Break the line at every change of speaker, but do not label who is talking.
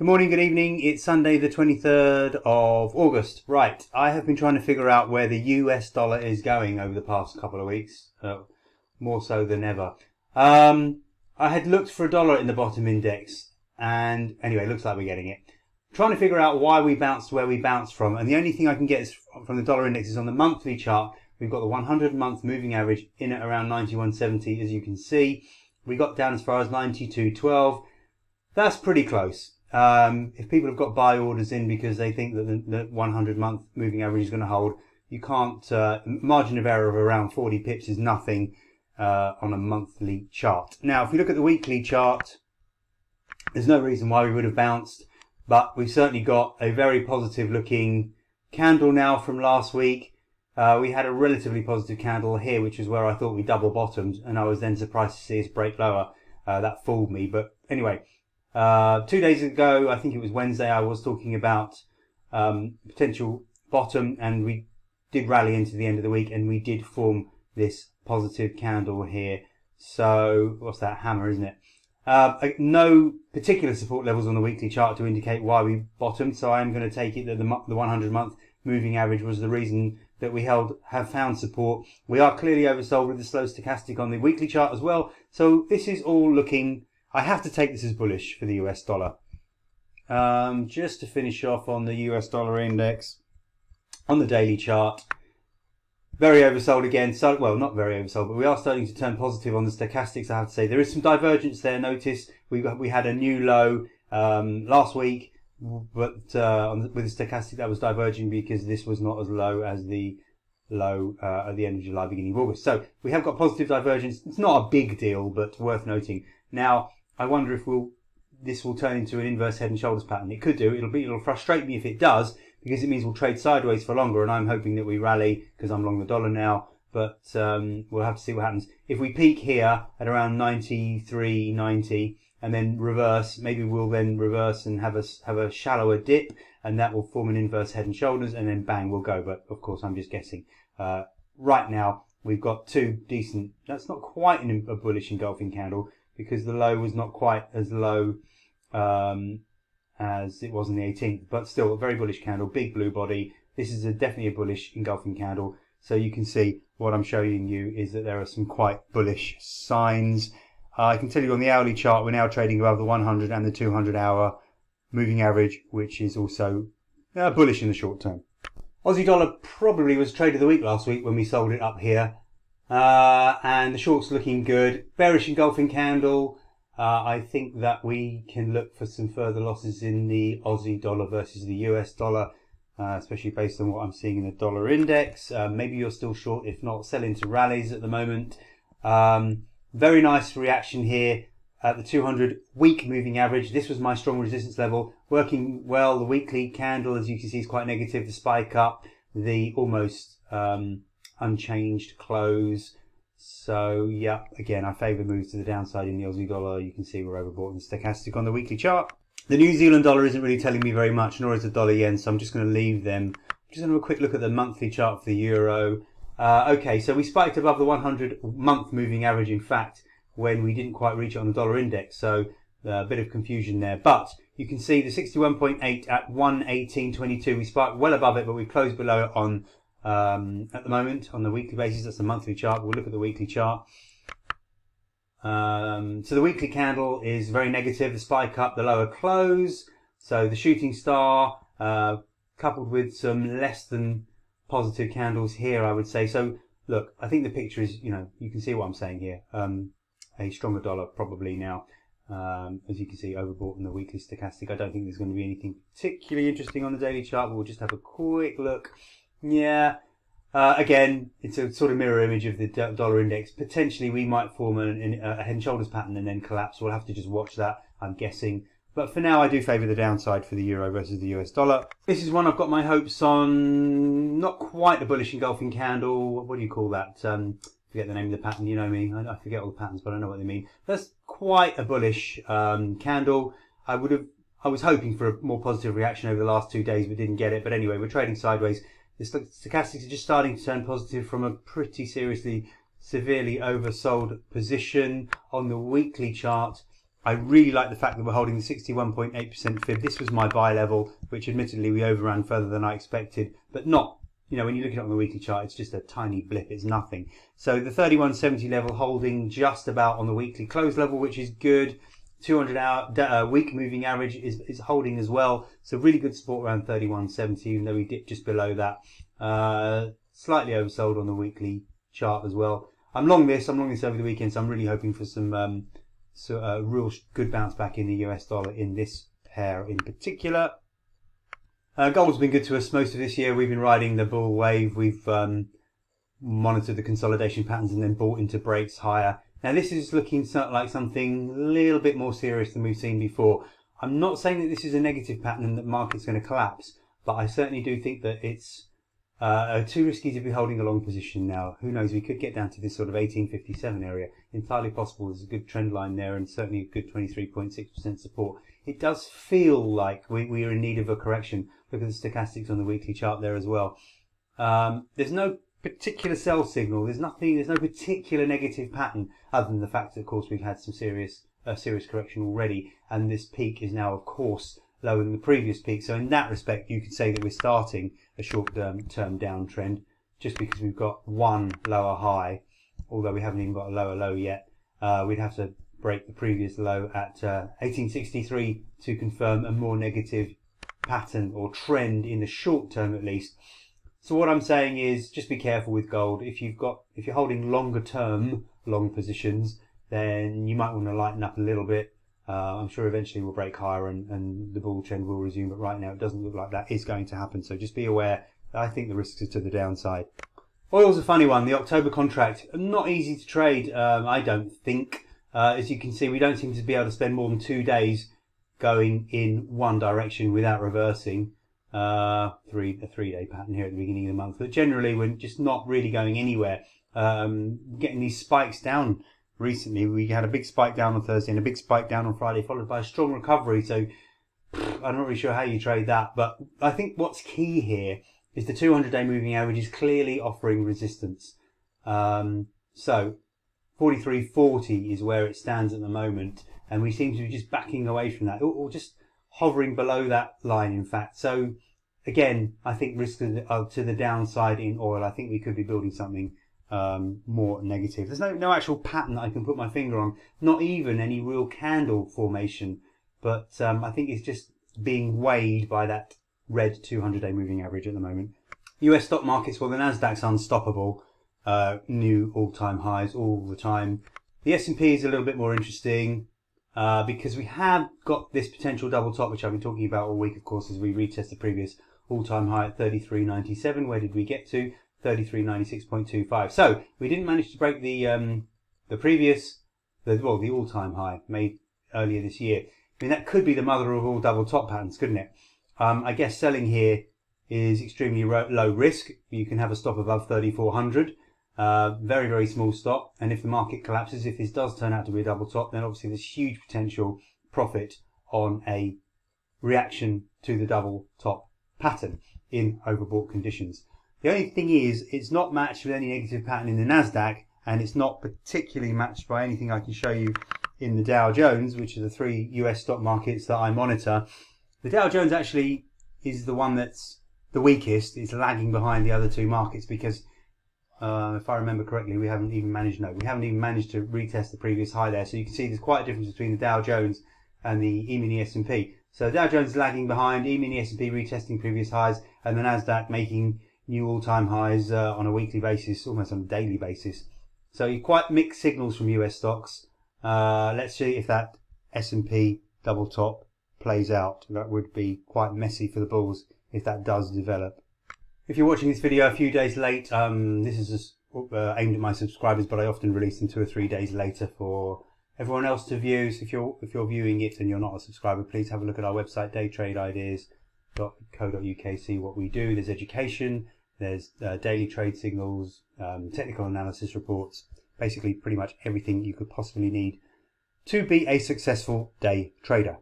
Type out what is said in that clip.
Good morning, good evening. It's Sunday, the 23rd of August. Right, I have been trying to figure out where the US dollar is going over the past couple of weeks, uh, more so than ever. Um, I had looked for a dollar in the bottom index, and anyway, looks like we're getting it. trying to figure out why we bounced where we bounced from, and the only thing I can get from the dollar index is on the monthly chart. We've got the 100 month moving average in at around 91.70, as you can see. We got down as far as 92.12. That's pretty close. Um, if people have got buy orders in because they think that the, the 100 month moving average is going to hold, you can't, uh, margin of error of around 40 pips is nothing, uh, on a monthly chart. Now, if we look at the weekly chart, there's no reason why we would have bounced, but we've certainly got a very positive looking candle now from last week. Uh, we had a relatively positive candle here, which is where I thought we double bottomed, and I was then surprised to see us break lower. Uh, that fooled me, but anyway, uh, two days ago, I think it was Wednesday, I was talking about um, potential bottom, and we did rally into the end of the week, and we did form this positive candle here. So, what's that hammer, isn't it? Uh, no particular support levels on the weekly chart to indicate why we bottomed, so I'm going to take it that the, the 100 month moving average was the reason that we held have found support. We are clearly oversold with the slow stochastic on the weekly chart as well, so this is all looking I have to take this as bullish for the US dollar. Um, just to finish off on the US dollar index, on the daily chart, very oversold again. So, well, not very oversold, but we are starting to turn positive on the stochastics. I have to say there is some divergence there. Notice we we had a new low um, last week, but uh, the, with the stochastic that was diverging because this was not as low as the low uh, at the end of July, beginning of August. So we have got positive divergence. It's not a big deal, but worth noting. Now I wonder if we'll this will turn into an inverse head and shoulders pattern. It could do. It'll be. It'll frustrate me if it does because it means we'll trade sideways for longer. And I'm hoping that we rally because I'm long the dollar now. But um, we'll have to see what happens. If we peak here at around 93.90 and then reverse, maybe we'll then reverse and have a have a shallower dip, and that will form an inverse head and shoulders, and then bang, we'll go. But of course, I'm just guessing. Uh, right now, we've got two decent. That's not quite an, a bullish engulfing candle because the low was not quite as low um, as it was in the 18th, but still a very bullish candle, big blue body. This is a, definitely a bullish engulfing candle. So you can see what I'm showing you is that there are some quite bullish signs. Uh, I can tell you on the hourly chart, we're now trading above the 100 and the 200 hour moving average, which is also uh, bullish in the short term. Aussie dollar probably was trade of the week last week when we sold it up here. Uh, and the short's looking good. Bearish engulfing candle. Uh, I think that we can look for some further losses in the Aussie dollar versus the US dollar, uh, especially based on what I'm seeing in the dollar index. Uh, maybe you're still short, if not, sell into rallies at the moment. Um, very nice reaction here at the 200 week moving average. This was my strong resistance level, working well. The weekly candle, as you can see, is quite negative. The spike up, the almost um, unchanged close. So yeah, again, I favour moves to the downside in the Aussie dollar. You can see we're overbought in stochastic on the weekly chart. The New Zealand dollar isn't really telling me very much, nor is the dollar yen, so I'm just going to leave them. Just going to have a quick look at the monthly chart for the euro. Uh, okay, so we spiked above the 100 month moving average, in fact, when we didn't quite reach it on the dollar index. So uh, a bit of confusion there. But you can see the 61.8 at 118.22. We spiked well above it, but we closed below it on um, at the moment on the weekly basis. That's the monthly chart. We'll look at the weekly chart. Um, so the weekly candle is very negative. The spike up, the lower close. So the shooting star, uh, coupled with some less than positive candles here, I would say. So look, I think the picture is, you know, you can see what I'm saying here. Um, a stronger dollar probably now. Um, as you can see, overbought in the weekly stochastic. I don't think there's going to be anything particularly interesting on the daily chart, we'll just have a quick look yeah. Uh, again, it's a sort of mirror image of the dollar index. Potentially, we might form an, a head and shoulders pattern and then collapse. We'll have to just watch that. I'm guessing. But for now, I do favour the downside for the euro versus the US dollar. This is one I've got my hopes on. Not quite a bullish engulfing candle. What do you call that? Um, forget the name of the pattern. You know me. I, I, forget all the patterns, but I know what they mean. That's quite a bullish um, candle. I would have. I was hoping for a more positive reaction over the last two days, but didn't get it. But anyway, we're trading sideways. The stochastics are just starting to turn positive from a pretty seriously, severely oversold position on the weekly chart. I really like the fact that we're holding the 61.8% fib. This was my buy level, which admittedly we overran further than I expected, but not, you know, when you look at it on the weekly chart, it's just a tiny blip, it's nothing. So the 3170 level holding just about on the weekly close level, which is good. 200 hour uh, week moving average is, is holding as well. So really good support around 3170, even though we dipped just below that. Uh, slightly oversold on the weekly chart as well. I'm long this, I'm long this over the weekend, so I'm really hoping for some, um, so uh, real good bounce back in the US dollar in this pair in particular. Uh, gold's been good to us most of this year. We've been riding the bull wave. We've um, monitored the consolidation patterns and then bought into breaks higher. Now this is looking like something a little bit more serious than we've seen before. I'm not saying that this is a negative pattern and that market's going to collapse, but I certainly do think that it's uh, too risky to be holding a long position now. Who knows? We could get down to this sort of 1857 area. Entirely possible. There's a good trend line there and certainly a good 23.6% support. It does feel like we, we are in need of a correction. Look at the stochastics on the weekly chart there as well. Um, there's no particular sell signal. There's nothing. There's no particular negative pattern other than the fact that, of course, we've had some serious, uh, serious correction already, and this peak is now, of course, lower than the previous peak. So in that respect, you could say that we're starting a short-term term downtrend just because we've got one lower high, although we haven't even got a lower low yet. Uh, we'd have to break the previous low at uh, 1863 to confirm a more negative pattern or trend in the short term at least. So what I'm saying is just be careful with gold. If you've got if you're holding longer term long positions, then you might want to lighten up a little bit uh, I'm sure eventually we'll break higher and, and the bull trend will resume, but right now it doesn't look like that is going to happen. So just be aware. I think the risks are to the downside. Oil's a funny one. The October contract, not easy to trade. Um, I don't think. Uh, as you can see, we don't seem to be able to spend more than two days going in one direction without reversing. Uh, three a three day pattern here at the beginning of the month, but generally we're just not really going anywhere. Um, getting these spikes down recently. We had a big spike down on Thursday and a big spike down on Friday, followed by a strong recovery. So I'm not really sure how you trade that, but I think what's key here is the 200 day moving average is clearly offering resistance. Um, so 43.40 is where it stands at the moment, and we seem to be just backing away from that, or, or just hovering below that line, in fact. So again, I think risk to the, uh, to the downside in oil. I think we could be building something um, more negative. There's no, no actual pattern that I can put my finger on, not even any real candle formation, but um, I think it's just being weighed by that red 200 day moving average at the moment. US stock markets, well, the Nasdaq's unstoppable, uh, new all-time highs all the time. The S&P is a little bit more interesting uh, because we have got this potential double top, which I've been talking about all week, of course, as we retest the previous all-time high at 33.97. Where did we get to? 3396.25. So we didn't manage to break the um, the previous, the, well, the all-time high made earlier this year. I mean, that could be the mother of all double top patterns, couldn't it? Um, I guess selling here is extremely low risk. You can have a stop above 3400. Uh, very, very small stop. And if the market collapses, if this does turn out to be a double top, then obviously there's huge potential profit on a reaction to the double top pattern in overbought conditions. The only thing is, it's not matched with any negative pattern in the Nasdaq, and it's not particularly matched by anything I can show you in the Dow Jones, which are the three US stock markets that I monitor. The Dow Jones actually is the one that's the weakest. It's lagging behind the other two markets because, uh, if I remember correctly, we haven't even managed. No, we haven't even managed to retest the previous high there. So you can see there's quite a difference between the Dow Jones and the E-mini S&P. So Dow Jones lagging behind, E-mini S&P retesting previous highs, and the Nasdaq making new all-time highs uh, on a weekly basis, almost on a daily basis. So you quite mixed signals from US stocks. Uh, let's see if that S&P double top plays out. That would be quite messy for the bulls if that does develop. If you're watching this video a few days late, um, this is uh, aimed at my subscribers, but I often release them two or three days later for everyone else to view. So if you're if you're viewing it and you're not a subscriber, please have a look at our website, daytradeideas.co.uk. See what we do. There's education. There's uh, daily trade signals, um, technical analysis reports, basically pretty much everything you could possibly need to be a successful day trader.